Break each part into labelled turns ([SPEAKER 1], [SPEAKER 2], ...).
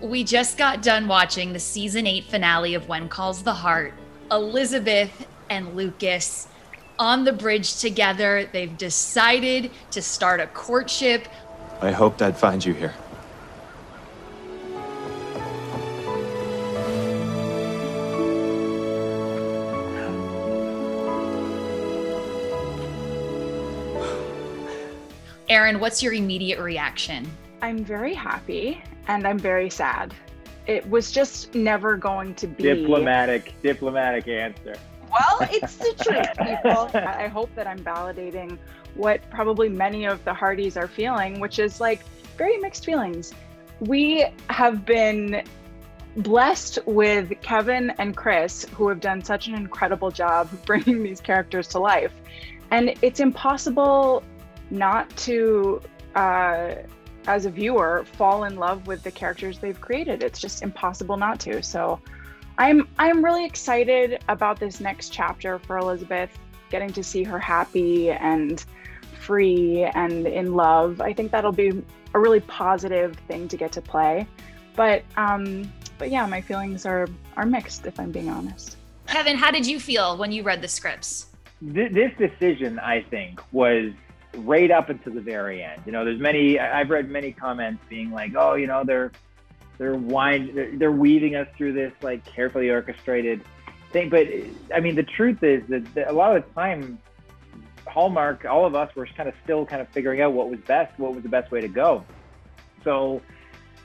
[SPEAKER 1] We just got done watching the season eight finale of When Calls the Heart. Elizabeth and Lucas on the bridge together. They've decided to start a courtship.
[SPEAKER 2] I hope Dad finds you here.
[SPEAKER 1] Erin, what's your immediate reaction?
[SPEAKER 3] I'm very happy and I'm very sad. It was just never going to be
[SPEAKER 4] diplomatic, diplomatic answer.
[SPEAKER 3] Well, it's the truth, people. I hope that I'm validating what probably many of the Hearties are feeling, which is like very mixed feelings. We have been blessed with Kevin and Chris, who have done such an incredible job bringing these characters to life. And it's impossible not to, uh, as a viewer, fall in love with the characters they've created. It's just impossible not to. So I'm I'm really excited about this next chapter for Elizabeth, getting to see her happy and free and in love. I think that'll be a really positive thing to get to play. But um, but yeah, my feelings are are mixed if I'm being honest.
[SPEAKER 1] Kevin, how did you feel when you read the scripts?
[SPEAKER 4] This decision, I think, was right up until the very end. You know, there's many. I've read many comments being like, "Oh, you know, they're they're wind they're, they're weaving us through this like carefully orchestrated thing." But I mean, the truth is that a lot of the time, Hallmark, all of us were kind of still kind of figuring out what was best, what was the best way to go. So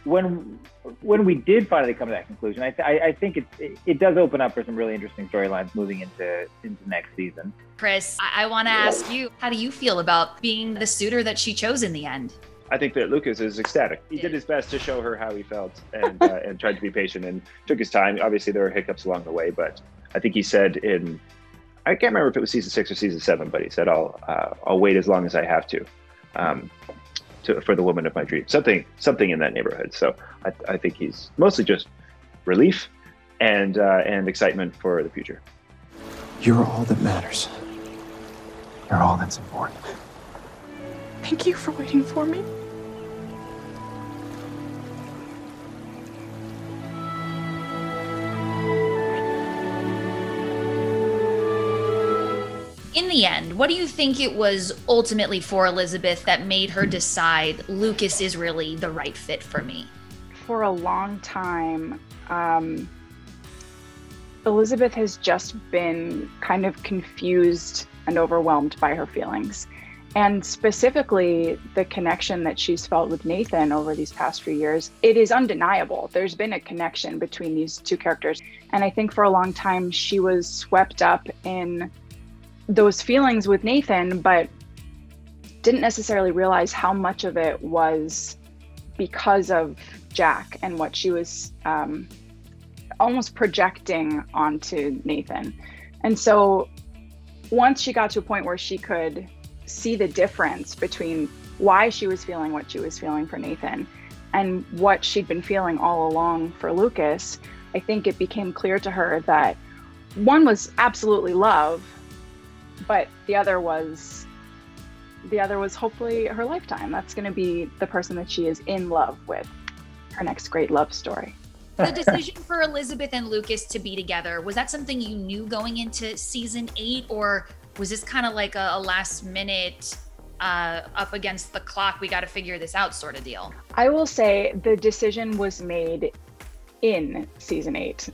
[SPEAKER 4] when when we did finally come to that conclusion, I, th- I, I think it, it, it does open up for some really interesting storylines moving into into next season.
[SPEAKER 1] Chris, I, I want to ask you, how do you feel about being the suitor that she chose in the end?
[SPEAKER 5] I think that Lucas is ecstatic. He did his best to show her how he felt and uh, and tried to be patient and took his time. Obviously, there were hiccups along the way, but I think he said in I can't remember if it was season six or season seven, but he said I'll uh, I'll wait as long as I have to. Um, to, for the woman of my dreams. Something something in that neighborhood. So I, I think he's mostly just relief and uh, and excitement for the future.
[SPEAKER 2] You're all that matters. You're all that's important.
[SPEAKER 3] Thank you for waiting for me.
[SPEAKER 1] In the end, what do you think it was ultimately for Elizabeth that made her decide Lucas is really the right fit for me?
[SPEAKER 3] For a long time, um, Elizabeth has just been kind of confused and overwhelmed by her feelings. And specifically, the connection that she's felt with Nathan over these past few years, it is undeniable. There's been a connection between these two characters. And I think for a long time, she was swept up in those feelings with Nathan, but didn't necessarily realize how much of it was because of Jack and what she was um, almost projecting onto Nathan. And so once she got to a point where she could see the difference between why she was feeling what she was feeling for Nathan and what she'd been feeling all along for Lucas, I think it became clear to her that one was absolutely love but the other was the other was hopefully her lifetime. That's going to be the person that she is in love with, her next great love story.
[SPEAKER 1] The decision for Elizabeth and Lucas to be together, was that something you knew going into season eight, or was this kind of like a, a last minute, uh, up against the clock, we got to figure this out sort of deal?
[SPEAKER 3] I will say the decision was made in season eight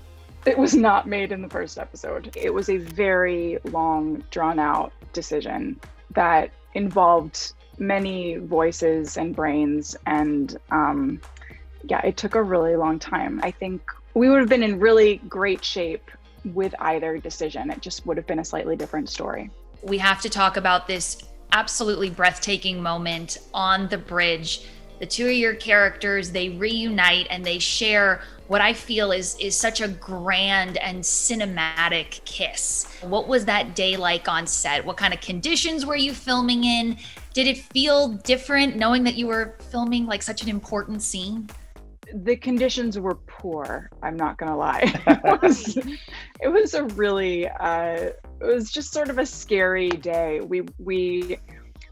[SPEAKER 3] it was not made in the first episode. It was a very long, drawn out decision that involved many voices and brains. And um, yeah, it took a really long time. I think we would have been in really great shape with either decision. It just would have been a slightly different story.
[SPEAKER 1] We have to talk about this absolutely breathtaking moment on the bridge. The two of your characters, they reunite and they share what I feel is is such a grand and cinematic kiss. What was that day like on set? What kind of conditions were you filming in? Did it feel different knowing that you were filming like such an important scene?
[SPEAKER 3] The conditions were poor. I'm not gonna lie. it, was, it was a really, uh, it was just sort of a scary day. We we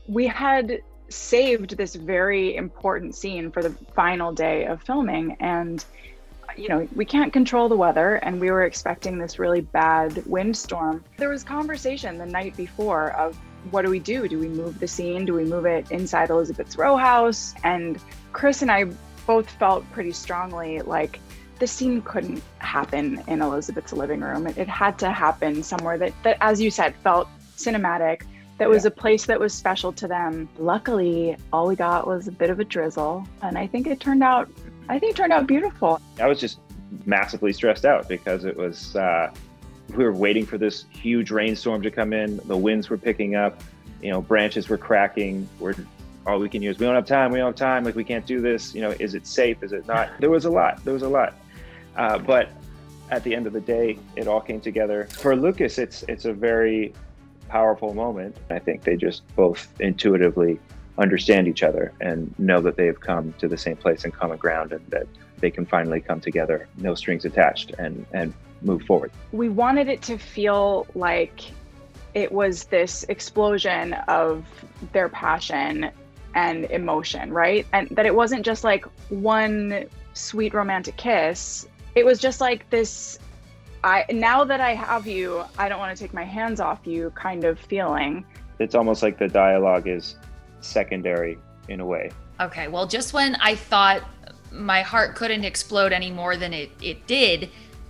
[SPEAKER 3] we had saved this very important scene for the final day of filming. And you know we can't control the weather and we were expecting this really bad windstorm. There was conversation the night before of what do we do? Do we move the scene? Do we move it inside elizabeth's row house? And chris and i both felt pretty strongly like the scene couldn't happen in elizabeth's living room. It, it had to happen somewhere that that as you said felt cinematic that was yeah. a place that was special to them. Luckily, all we got was a bit of a drizzle, and I think it turned out I think it turned out beautiful.
[SPEAKER 5] I was just massively stressed out because it was uh, we were waiting for this huge rainstorm to come in. The winds were picking up, you know, branches were cracking. We're all we can use. We don't have time. We don't have time. Like we can't do this. You know, is it safe? Is it not? There was a lot. There was a lot. Uh, but at the end of the day, it all came together. For Lucas, it's it's a very powerful moment. I think they just both intuitively understand each other and know that they have come to the same place and common ground and that they can finally come together, no strings attached, and, and move forward.
[SPEAKER 3] We wanted it to feel like it was this explosion of their passion and emotion, right? And that it wasn't just like one sweet romantic kiss. It was just like this I now that I have you, I don't want to take my hands off you kind of feeling.
[SPEAKER 5] It's almost like the dialogue is secondary in a way.
[SPEAKER 1] Okay, well, just when I thought my heart couldn't explode any more than it, it did,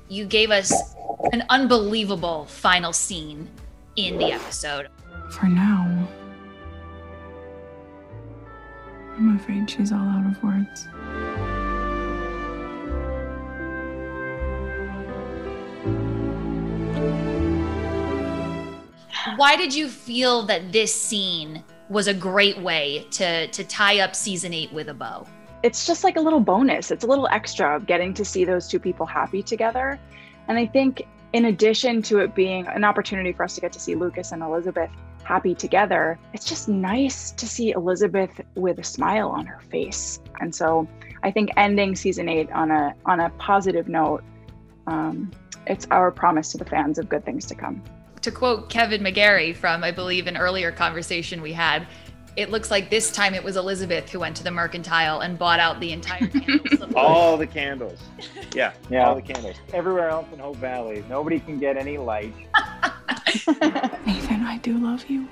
[SPEAKER 1] you gave us an unbelievable final scene in the episode.
[SPEAKER 6] For now, I'm afraid she's all out of words.
[SPEAKER 1] Why did you feel that this scene was a great way to to tie up season 8 with a bow?
[SPEAKER 3] It's just like a little bonus. It's a little extra of getting to see those two people happy together. And I think in addition to it being an opportunity for us to get to see Lucas and Elizabeth happy together, it's just nice to see Elizabeth with a smile on her face. And so I think ending season eight on a on a positive note, um, it's our promise to the fans of good things to come
[SPEAKER 1] to quote Kevin McGarry from, I believe, an earlier conversation we had, it looks like this time it was Elizabeth who went to the mercantile and bought out the entire candles.
[SPEAKER 5] all the candles. Yeah,
[SPEAKER 4] yeah,
[SPEAKER 5] all the candles.
[SPEAKER 4] Everywhere else in Hope Valley, nobody can get any light.
[SPEAKER 6] Nathan, I do love you.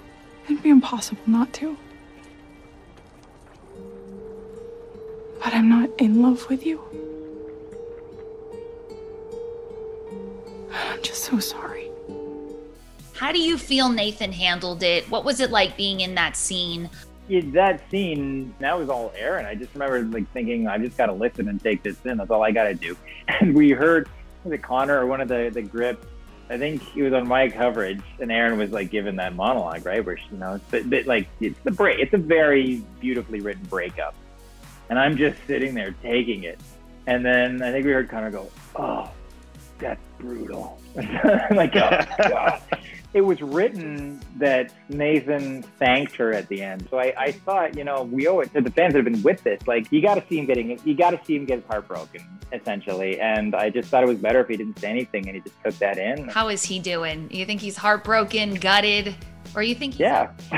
[SPEAKER 6] It'd be impossible not to. But I'm not in love with you. I'm just so sorry.
[SPEAKER 1] How do you feel Nathan handled it? What was it like being in that scene?
[SPEAKER 4] Yeah, that scene, that was all Erin. I just remember like thinking, I just got to listen and take this in. That's all I got to do. And we heard the Connor or one of the the grips. I think he was on my coverage, and Erin was like giving that monologue, right? Where you know, it's but, like it's the break. It's a very beautifully written breakup, and I'm just sitting there taking it. And then I think we heard Connor go, "Oh, that's brutal." like, oh god it was written that Nathan thanked her at the end. So I, I thought, you know, we owe it to the fans that have been with this. Like, you got to see him getting, you got to see him get his heartbroken, essentially. And I just thought it was better if he didn't say anything and he just took that in.
[SPEAKER 1] How is he doing? You think he's heartbroken, gutted? Or you think
[SPEAKER 4] yeah,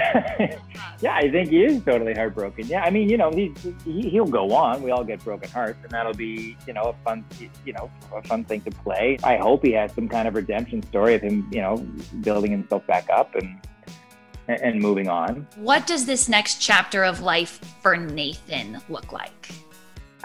[SPEAKER 4] yeah, I think he is totally heartbroken. Yeah, I mean, you know, he's, he he'll go on. We all get broken hearts, and that'll be you know a fun you know a fun thing to play. I hope he has some kind of redemption story of him, you know, building himself back up and and moving on.
[SPEAKER 1] What does this next chapter of life for Nathan look like?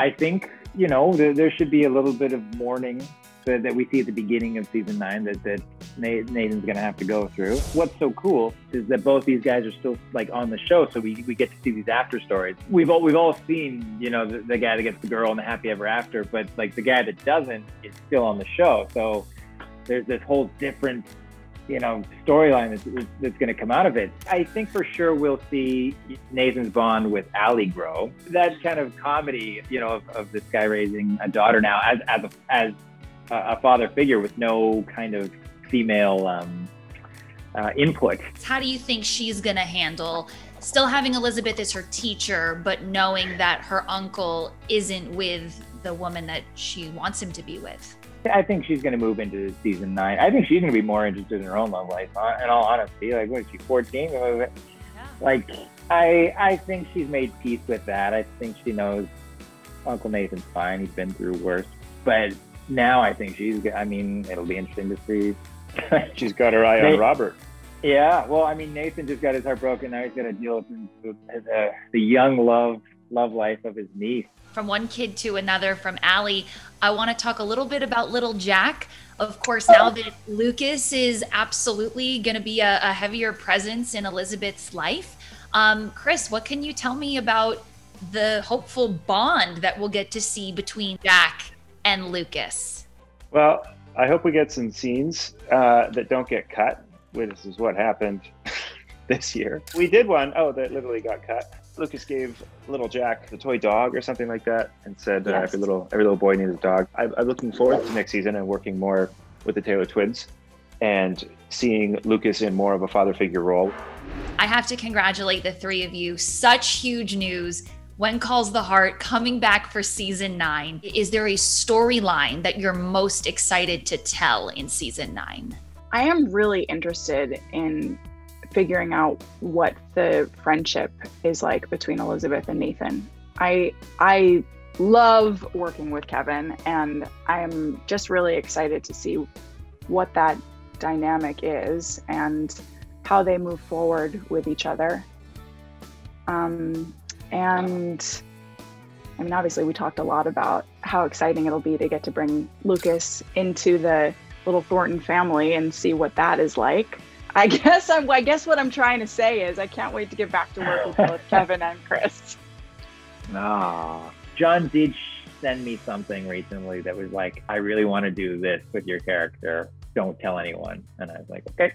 [SPEAKER 4] I think you know there, there should be a little bit of mourning that, that we see at the beginning of season nine that, that Nathan's going to have to go through. What's so cool is that both these guys are still like on the show, so we, we get to see these after stories. We've all we've all seen, you know, the, the guy that gets the girl and the happy ever after, but like the guy that doesn't is still on the show. So there's this whole different you know storyline that's, that's going to come out of it. I think for sure we'll see Nathan's bond with Allie grow. That kind of comedy, you know, of, of this guy raising a daughter now as as a, as a father figure with no kind of female um, uh, input.
[SPEAKER 1] How do you think she's going to handle still having Elizabeth as her teacher, but knowing that her uncle isn't with the woman that she wants him to be with?
[SPEAKER 4] I think she's going to move into season nine. I think she's going to be more interested in her own love life. In all honesty, like what is she, fourteen? Like I I think she's made peace with that. I think she knows Uncle Nathan's fine. He's been through worse, but now I think she's. I mean, it'll be interesting to see.
[SPEAKER 5] she's got her eye on Robert.
[SPEAKER 4] Yeah, well, I mean, Nathan just got his heart broken. Now he's got to deal with, with, with uh, the young love love life of his niece.
[SPEAKER 1] From one kid to another, from Allie, I want to talk a little bit about little Jack. Of course, now that Lucas is absolutely going to be a, a, heavier presence in Elizabeth's life, um, Chris, what can you tell me about the hopeful bond that we'll get to see between Jack and Lucas?
[SPEAKER 5] Well, I hope we get some scenes uh, that don't get cut. This is what happened this year. We did one. Oh, that literally got cut. Lucas gave little Jack the toy dog or something like that, and said yes. uh, every little every little boy needs a dog. I, I'm looking forward to next season and working more with the Taylor twins and seeing Lucas in more of a father figure role.
[SPEAKER 1] I have to congratulate the three of you. Such huge news. When Calls the Heart coming back for season nine. Is there a storyline that you're most excited to tell in season nine?
[SPEAKER 3] I am really interested in figuring out what the friendship is like between Elizabeth and Nathan. I I love working with Kevin and I'm just really excited to see what that dynamic is and how they move forward with each other. Um, and I mean, obviously, we talked a lot about how exciting it'll be to get to bring Lucas into the little Thornton family and see what that is like. I guess I'm, I guess what I'm trying to say is I can't wait to get back to work with both Kevin and Chris.
[SPEAKER 4] Ah, John did send me something recently that was like, I really want to do this with your character. Don't tell anyone. And I was like, okay.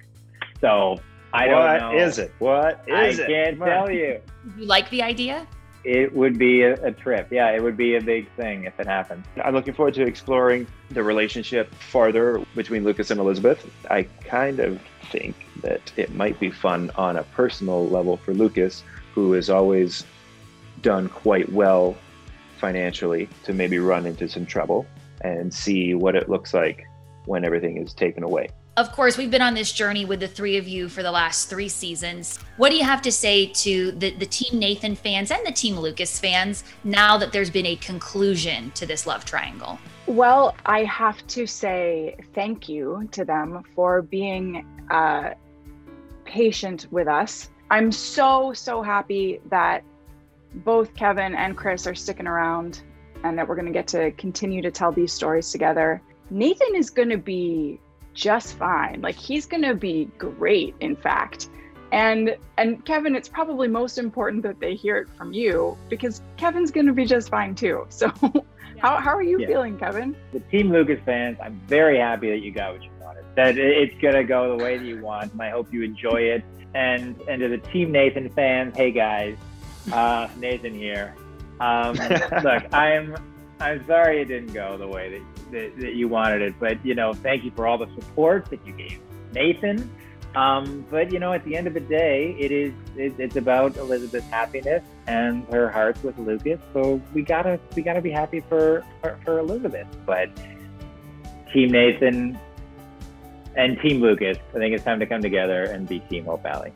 [SPEAKER 4] So I don't know.
[SPEAKER 5] What is it? What is
[SPEAKER 4] I
[SPEAKER 5] it?
[SPEAKER 4] I can't tell you.
[SPEAKER 1] You like the idea?
[SPEAKER 4] It would be a, a, trip. Yeah, it would be a big thing if it happened.
[SPEAKER 5] I'm looking forward to exploring the relationship farther between Lucas and Elizabeth. I kind of think that it might be fun on a personal level for Lucas, who has always done quite well financially, to maybe run into some trouble and see what it looks like when everything is taken away.
[SPEAKER 1] Of course, we've been on this journey with the three of you for the last three seasons. What do you have to say to the, the Team Nathan fans and the Team Lucas fans now that there's been a conclusion to this love triangle?
[SPEAKER 3] Well, I have to say thank you to them for being uh, patient with us. I'm so, so happy that both Kevin and Chris are sticking around and that we're going to get to continue to tell these stories together. Nathan is going to be just fine. Like he's going to be great, in fact. And and Kevin, it's probably most important that they hear it from you because Kevin's going to be just fine too. So how, how are you yeah. feeling, Kevin?
[SPEAKER 4] The Team Lucas fans, I'm very happy that you got what you wanted. That it's going to go the way that you want. And I hope you enjoy it. And and to the Team Nathan fans, hey guys, uh, Nathan here. Um, look, I'm I'm sorry it didn't go the way that that, that you wanted it. But you know, thank you for all the support that you gave Nathan. Um, but you know, at the end of the day, it is it, it's about Elizabeth's happiness and her heart's with Lucas. So we gotta we gotta be happy for for, for Elizabeth. But Team Nathan and Team Lucas, I think it's time to come together and be Team Hope Valley.